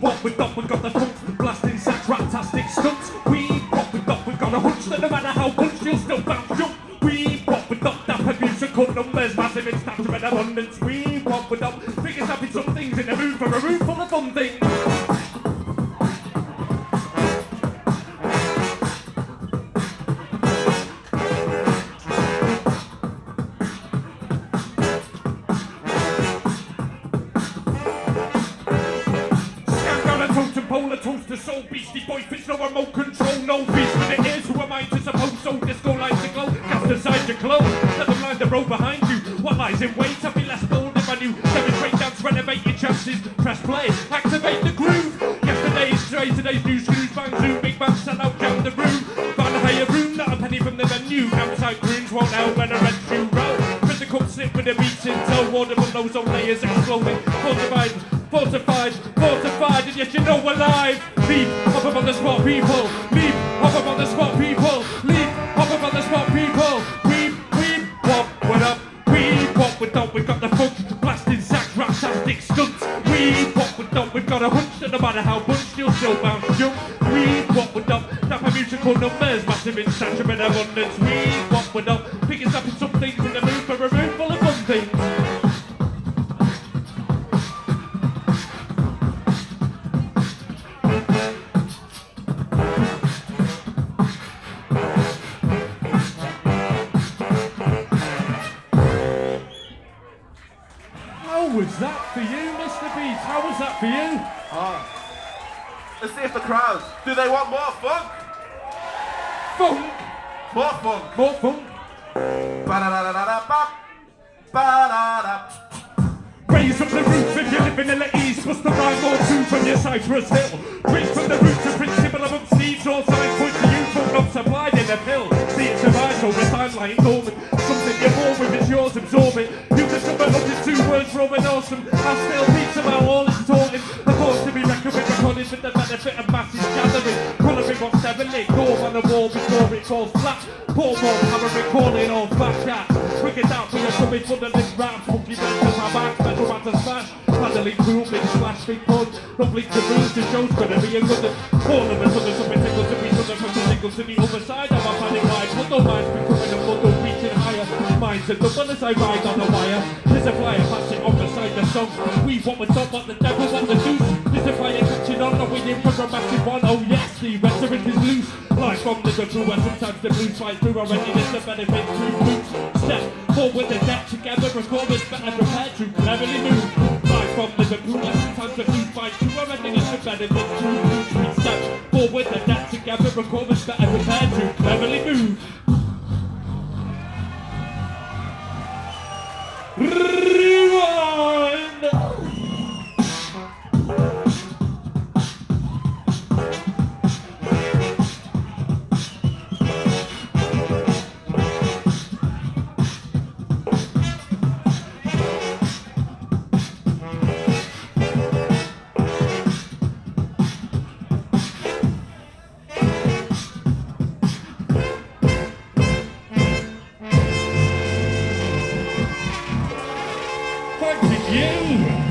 what we got, we got the funk, blasting such fantastic stunts. We what we got, we got a hunch that no matter how punched, you'll still bounce jump. We what we got, dapper musical numbers, massive in stature and abundance. We what we got, figures up in some things in the mood for a room full of fun things. A toast to soul, beastie boy, fits no remote control, no beast the ears, who am I to suppose? So disco lights to glow, cast aside your clothes, let them line the road behind you. What lies in wait? I'd be less bold if I knew. Demonstrate dance, renovate your chances, press play, activate the groove. Yesterday's straight, today's new screws, bang zoom, big bang, sell out, jam the room. Find a higher room, not a penny from the venue. Campsite grooms won't out when a red shoe roll. Print the cup slip with the beats in tow, water from those old layers exploding, fortified. Fortified, fortified, and yet you know we're live. Leap, hop up on the spot, people. Leap, hop up on the spot, people. Leap, hop up on the spot, people. Weep, weep, wop, what up? We what we don't, we've got the funk, blasting sack, rap-tastic stunts. We what we don't, we've got a hunch that no matter how bunched, you'll still bounce jump. We what we don't, dapper musical numbers, massive in stature and abundance. We what we don't, picking up in some was that for you, Mr. Beats? How was that for you? Ah. Let's see if the crowd, do they want more funk? Funk, More funk. more funk. Raise up the roof if you're living in the east. What's the rhyme or two from your Cypress Hill? Reach from the roots of principle of upsteeds. All signs point to you, but not supplied in a pill. See it survives over time lying dormant. Something you're born with is yours, absorb and awesome. I still teach about all it's taught him. A course to be reckoned with, recorded for the benefit of masses gathering. Colouring what's never lit, gorm on the wall before it falls flat. Poor Bob, hammering, calling all back at. Bring it down for your coming for the list rap. Funky mentors, my back, metal matter smash. Paddling through, big splash, big pun. Lovely to move, the show's gonna be a good one. All of us on the something tickles to be something from the single to the other side of my planet wide. Muddle minds becoming a muddle, reaching higher. Minds and double as I ride on the wire. There's a flyer, pass it on the side the song. We want with top, what the devil want the deuce. There's a flyer catching on, and waiting for a massive one. Oh yes, the rhetoric is loose. Life from the crew, and sometimes the blues fight through. Already there's the benefit through roots. Step forward the deck together, record us better prepared to cleverly move. Life from the crew, and sometimes the blues fight through. Already there's the benefit roots. We step forward the deck together, record us better prepared to cleverly move. You.